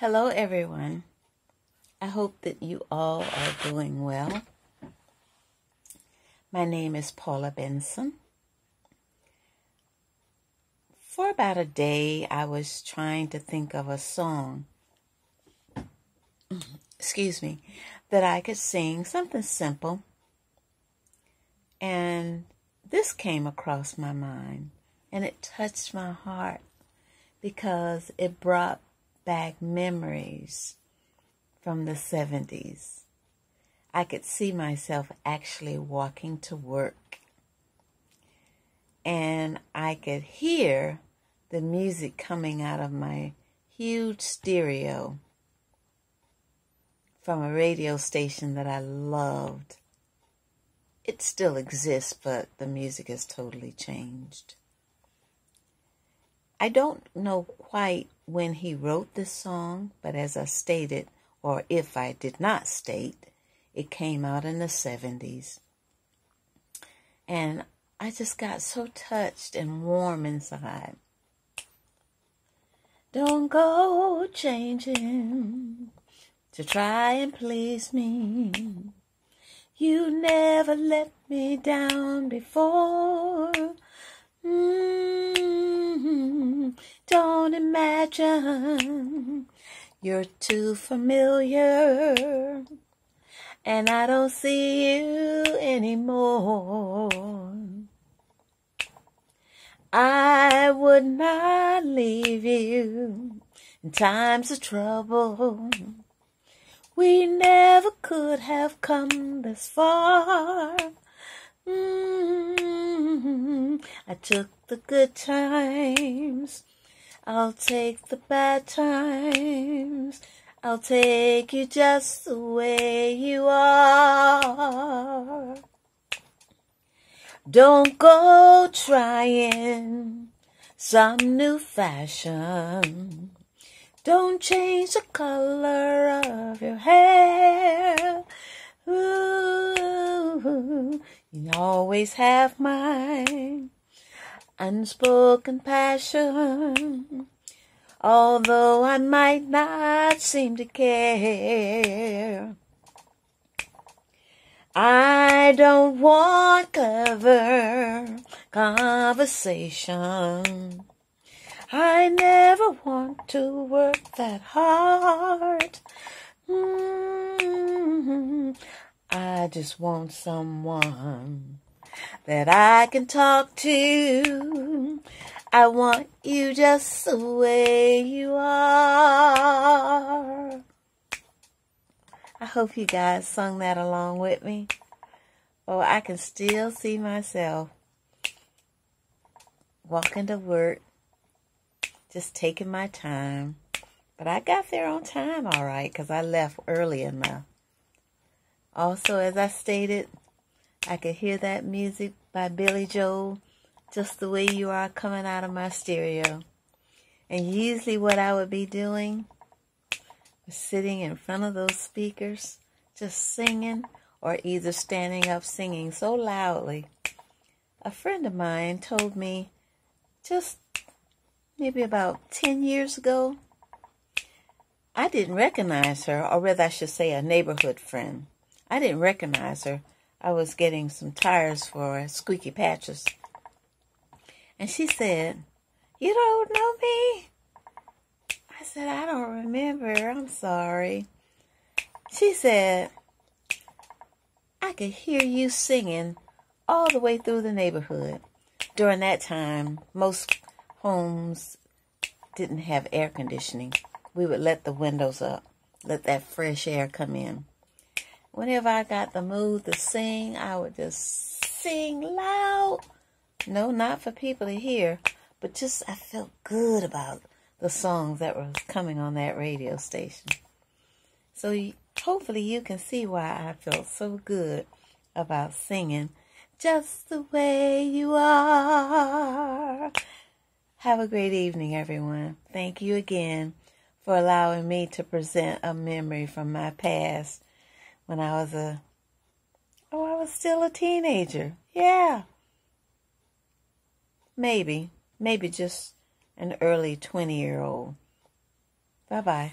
Hello, everyone. I hope that you all are doing well. My name is Paula Benson. For about a day, I was trying to think of a song, excuse me, that I could sing, something simple. And this came across my mind, and it touched my heart because it brought back memories from the 70s. I could see myself actually walking to work. And I could hear the music coming out of my huge stereo from a radio station that I loved. It still exists, but the music has totally changed. I don't know quite when he wrote this song, but as I stated, or if I did not state, it came out in the 70s. And I just got so touched and warm inside. Don't go changing to try and please me. You never let me down before. Mm-hmm. Don't imagine you're too familiar and I don't see you anymore. I would not leave you in times of trouble. We never could have come this far. Mm-hmm. I took the good times. I'll take the bad times. I'll take you just the way you are. Don't go trying some new fashion. Don't change the color of your hair. Ooh, you always have my unspoken passion. Although I might not seem to care. I don't want clever conversation. I never want to work that hard. Mm-hmm. I just want someone that I can talk to. I want you just the way you are. I hope you guys sung that along with me. Oh, I can still see myself walking to work, just taking my time. But I got there on time, all right, because I left early enough. Also, as I stated, I could hear that music by Billy Joel, just the way you are coming out of my stereo. And usually what I would be doing was sitting in front of those speakers, just singing, or either standing up singing so loudly. A friend of mine told me just maybe about 10 years ago, I didn't recognize her, or rather I should say a neighborhood friend. I didn't recognize her I was getting some tires for squeaky patches. And she said, You don't know me? I said, I don't remember. I'm sorry. She said, I could hear you singing all the way through the neighborhood. During that time, most homes didn't have air conditioning. We would let the windows up, let that fresh air come in whenever I got the mood to sing, I would just sing loud. No, not for people to hear, but just I felt good about the songs that were coming on that radio station. So hopefully you can see why I felt so good about singing just the way you are. Have a great evening, everyone. Thank you again for allowing me to present a memory from my past when I was a, oh, I was still a teenager. Yeah. Maybe, maybe just an early 20 year old. Bye bye.